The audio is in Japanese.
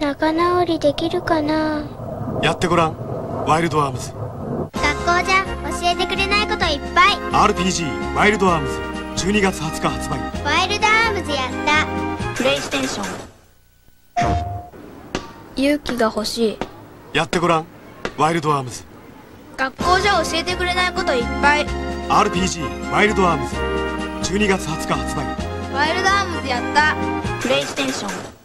仲直りできるかな？やってごらん。ワイルドアームズ学校じゃ教えてくれないこといっぱい。RPG ワイルドアームズ12月20日発売ワイルドアームズやった。プレイステーション。勇気が欲しい。やってごらん。ワイルドアームズ学校じゃ教えてくれないこといっぱい。RPG ワイルドアームズ12月20日発売ワイルドアームズやった。プレイステーション。